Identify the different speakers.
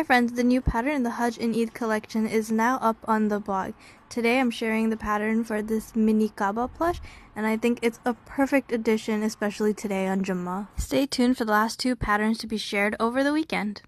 Speaker 1: Hi friends, the new pattern in the Hajj and Eid collection is now up on the blog. Today I'm sharing the pattern for this mini Kaaba plush and I think it's a perfect addition especially today on Jummah. Stay tuned for the last two patterns to be shared over the weekend.